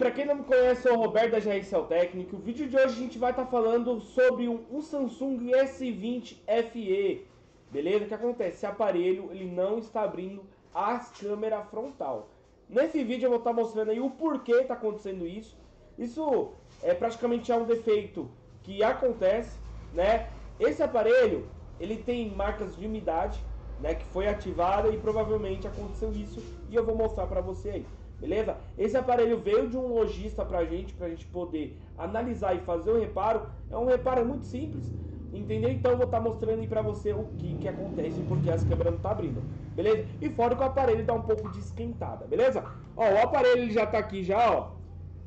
para quem não me conhece, eu sou o Roberto da GR Cell Technic. O vídeo de hoje a gente vai estar tá falando sobre um, um, Samsung S20 FE. Beleza? O que acontece? Esse aparelho ele não está abrindo as câmeras frontal. Nesse vídeo eu vou estar tá mostrando aí o porquê está acontecendo isso. Isso é praticamente é um defeito que acontece, né? Esse aparelho ele tem marcas de umidade, né? Que foi ativada e provavelmente aconteceu isso e eu vou mostrar para você aí. Beleza? Esse aparelho veio de um lojista pra gente, pra gente poder analisar e fazer o reparo. É um reparo muito simples, entendeu? Então eu vou estar tá mostrando aí pra você o que, que acontece porque as câmeras não tá abrindo. Beleza? E fora que o aparelho dá um pouco de esquentada, beleza? Ó, o aparelho já tá aqui já, ó.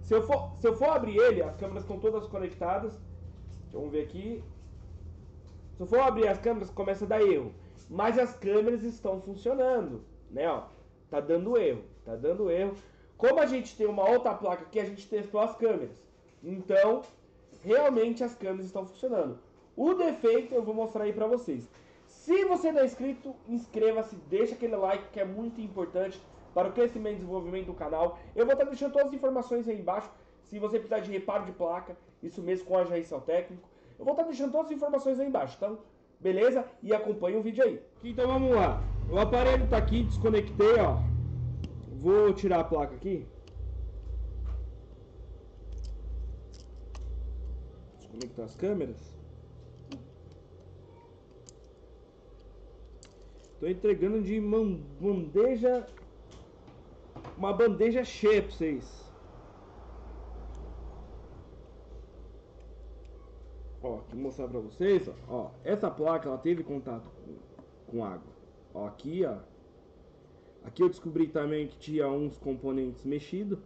Se eu for, se eu for abrir ele, as câmeras estão todas conectadas. Vamos ver aqui. Se eu for abrir as câmeras, começa a dar erro. Mas as câmeras estão funcionando, né, ó. Tá dando erro, tá dando erro. Como a gente tem uma outra placa aqui, a gente testou as câmeras. Então, realmente as câmeras estão funcionando. O defeito eu vou mostrar aí pra vocês. Se você não é inscrito, inscreva-se, deixa aquele like que é muito importante para o crescimento e desenvolvimento do canal. Eu vou estar deixando todas as informações aí embaixo. Se você precisar de reparo de placa, isso mesmo com a agência técnico. Eu vou estar deixando todas as informações aí embaixo. Então, Beleza? E acompanha o vídeo aí. Então vamos lá. O aparelho tá aqui, desconectei, ó. Vou tirar a placa aqui. Desconectar as câmeras. Tô entregando de bandeja uma bandeja cheia pra vocês. Ó, vou mostrar pra vocês, ó, Essa placa, ela teve contato com, com água. Ó, aqui, ó. Aqui eu descobri também que tinha uns componentes mexidos.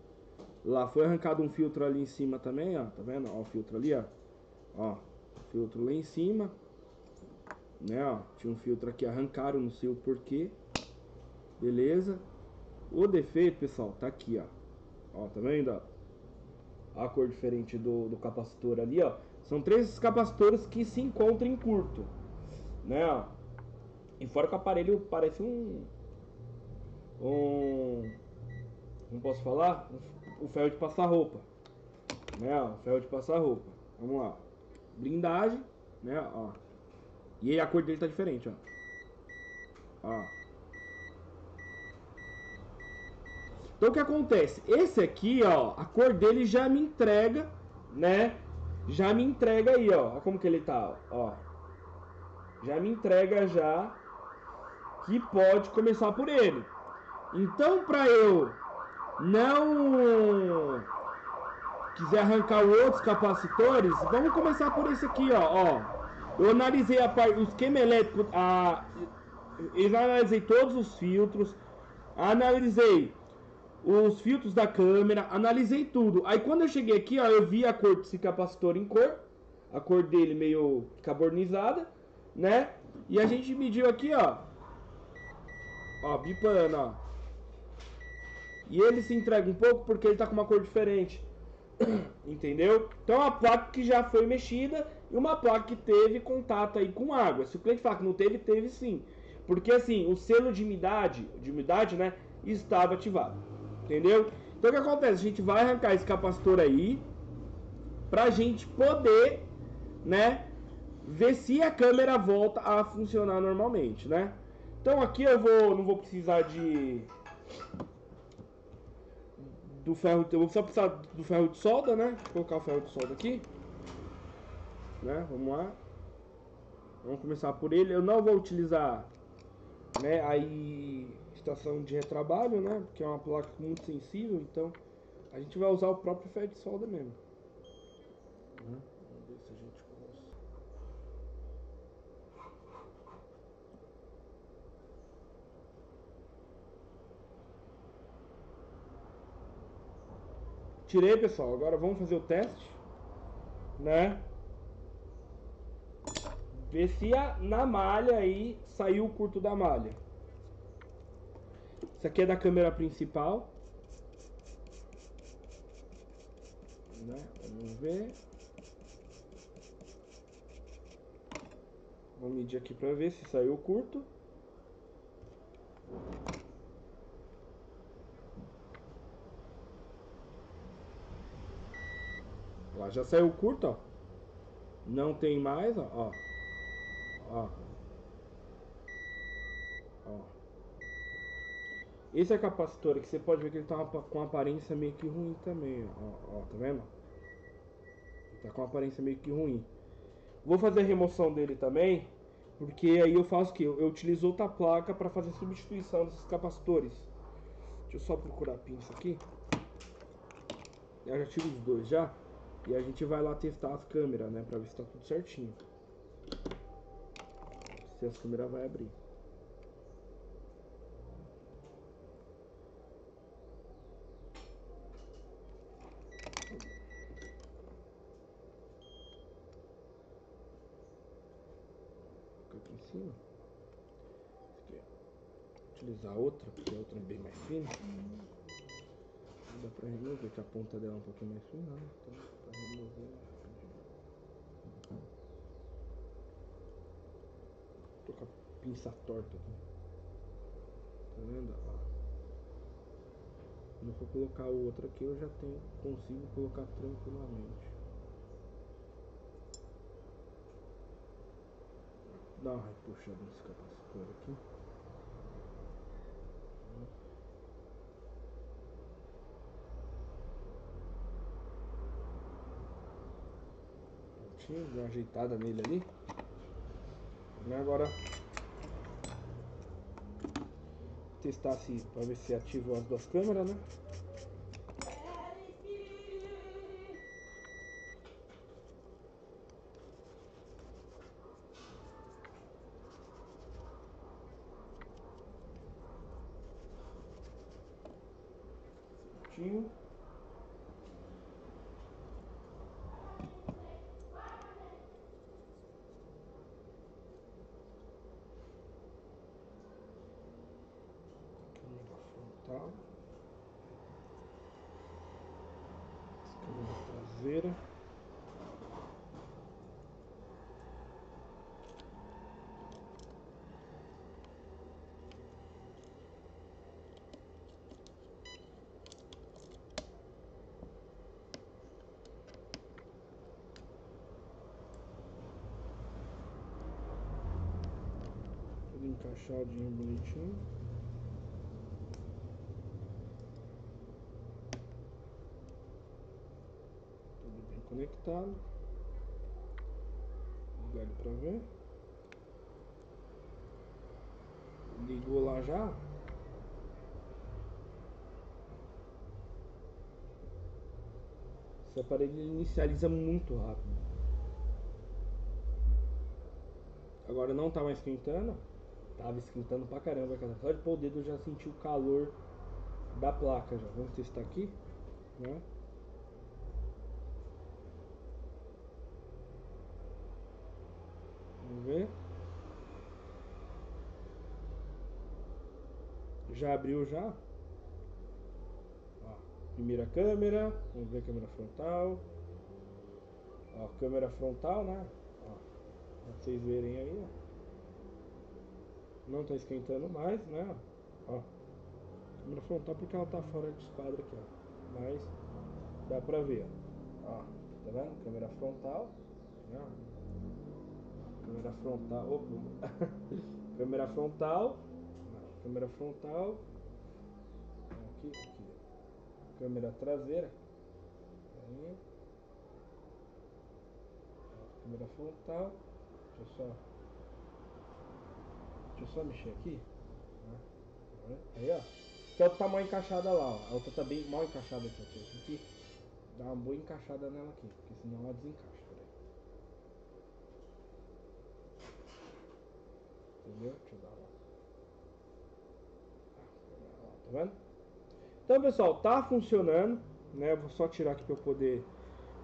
Lá foi arrancado um filtro ali em cima também, ó. Tá vendo? Ó, o filtro ali, ó. Ó, filtro lá em cima. Né, ó. Tinha um filtro aqui, arrancaram, não sei o porquê. Beleza. O defeito, pessoal, tá aqui, ó. Ó, tá vendo, ó? A cor diferente do, do capacitor ali, ó. São três capacitores que se encontram em curto, né? E fora que o aparelho parece um, um, não posso falar, o ferro de passar roupa, né? O ferro de passar roupa. Vamos lá, blindagem, né? Ó. E aí a cor dele tá diferente, ó. Ó. Então o que acontece? Esse aqui, ó, a cor dele já me entrega, né? já me entrega aí, ó. Olha como que ele tá, ó. Já me entrega já que pode começar por ele. Então, para eu não quiser arrancar outros capacitores, vamos começar por esse aqui, ó. ó. Eu analisei a parte, o esquema elétrico, a, eu analisei todos os filtros, analisei os filtros da câmera, analisei tudo. Aí quando eu cheguei aqui, ó, eu vi a cor desse capacitor em cor, a cor dele meio carbonizada, né? E a gente mediu aqui, ó, ó, bipando, ó. E ele se entrega um pouco porque ele tá com uma cor diferente. Entendeu? Então uma placa que já foi mexida e uma placa que teve contato aí com água. Se o cliente falar que não teve, teve sim. Porque assim, o selo de umidade, de umidade, né, estava ativado. Entendeu? Então o que acontece? A gente vai arrancar esse capacitor aí pra gente poder, né, ver se a câmera volta a funcionar normalmente, né? Então aqui eu vou, não vou precisar de do ferro, eu vou só precisar do ferro de solda, né? Vou colocar o ferro de solda aqui, né? Vamos lá. Vamos começar por ele. Eu não vou utilizar, né? Aí estação de retrabalho, né? Porque é uma placa muito sensível, então a gente vai usar o próprio ferro de solda mesmo. Né? Vamos ver se a gente consegue. Tirei, pessoal. Agora vamos fazer o teste, né? Ver se a, na malha aí saiu o curto da malha. Isso aqui é da câmera principal. Né? Vamos ver. Vamos medir aqui para ver se saiu curto. Já saiu curto, ó. Não tem mais, ó. Ó. ó. Esse é capacitor que você pode ver que ele tá com aparência meio que ruim também, ó. ó tá vendo? Ele tá com aparência meio que ruim. Vou fazer a remoção dele também, porque aí eu faço o que? Eu, utilizo outra placa para fazer substituição desses capacitores. Deixa eu só procurar a pinça aqui. Eu já tiro os dois já. E a gente vai lá testar as câmeras, né? Pra ver se tá tudo certinho. Se as câmeras vai abrir. Fica aqui em cima. Aqui, Utilizar outra, porque a outra é bem mais fina. Dá pra remover, que a ponta dela é um pouquinho mais fina, né? Então, pra remover. Tô com a pinça torta aqui. Tá vendo? Ó. Quando eu for colocar o outro aqui, eu já tenho, consigo colocar tranquilamente. Dá uma puxada nesse capacitor aqui. Prontinho, deu uma ajeitada nele ali. E agora testar se para ver se ativa as duas câmeras, né? Certinho. Câmera frontal. Tudo encaixadinho, bonitinho. Tudo bem conectado. Ligar pra ver. Ligou lá já. Esse aparelho inicializa muito rápido. Agora não tá mais esquentando. Tava esquentando pra caramba, cara. Só de pôr o dedo eu já senti o calor da placa já. Vamos testar aqui, né? Vamos ver. Já abriu já? Ó, primeira câmera, vamos ver a câmera frontal. Ó, câmera frontal, né? Ó, pra vocês verem aí, ó. Não tá esquentando mais, né? Ó. Câmera frontal porque ela tá fora de esquadro aqui, ó. Mas dá pra ver, ó. Ó, tá vendo? Câmera frontal, né? Câmera frontal, opa. câmera frontal, câmera frontal, aqui, aqui, câmera traseira, aí, câmera frontal, deixa eu só, deixa eu só mexer aqui, aí ó, que é o tamanho encaixada lá, ó. a outra tá bem mal encaixada aqui, ó. tem que dar uma boa encaixada nela aqui, porque senão ela desencaixa, peraí. Entendeu? Deixa eu dar uma. Tá vendo? Então, pessoal, tá funcionando, né? Vou só tirar aqui para eu poder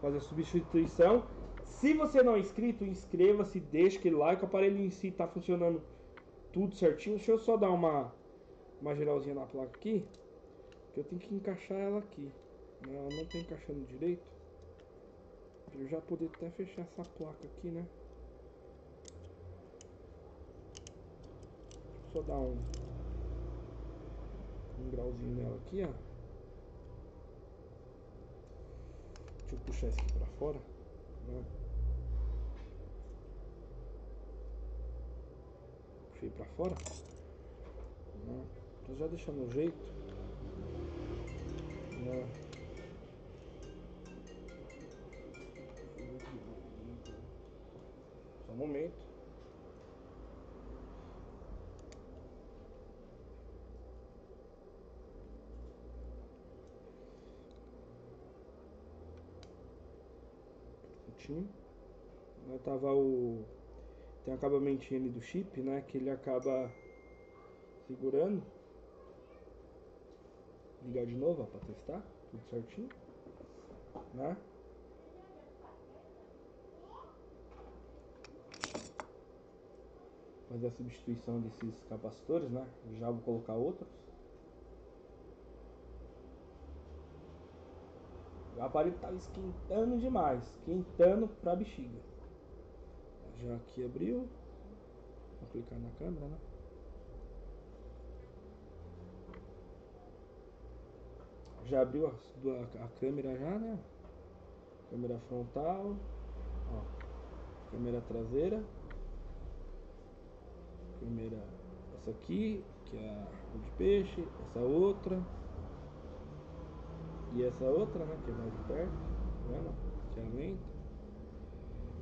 fazer a substituição. Se você não é inscrito, inscreva-se, deixa aquele like. O aparelho em si tá funcionando tudo certinho. Deixa eu só dar uma, uma geralzinha na placa aqui, que eu tenho que encaixar ela aqui. Ela não tá encaixando direito. Eu já poder até fechar essa placa aqui, né? Deixa eu só dar um, um grauzinho nela aqui, ó. Deixa eu puxar isso aqui pra fora. Né? Puxei pra fora. Né? Já deixando no jeito. Né? Né, tava o tem um acabamentinho ali do chip, né, que ele acaba segurando. Ligar de novo, para testar, tudo certinho, né? Fazer a substituição desses capacitores, né? Já vou colocar outros. O aparelho estava esquentando demais, esquentando para a bexiga. Já aqui abriu. Vou clicar na câmera, né? Já abriu a, a, a câmera já, né? Câmera frontal. Ó, câmera traseira. Câmera essa aqui, que é a de peixe, essa outra. E essa outra, né? Que é mais perto. Vendo? Que.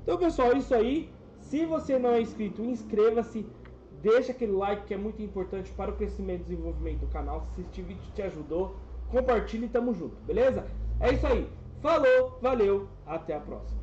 Então, pessoal, é isso aí. Se você não é inscrito, inscreva-se. Deixa aquele like que é muito importante para o crescimento e desenvolvimento do canal. Se este vídeo te ajudou, compartilhe e tamo junto, beleza? É isso aí. Falou, valeu, até a próxima.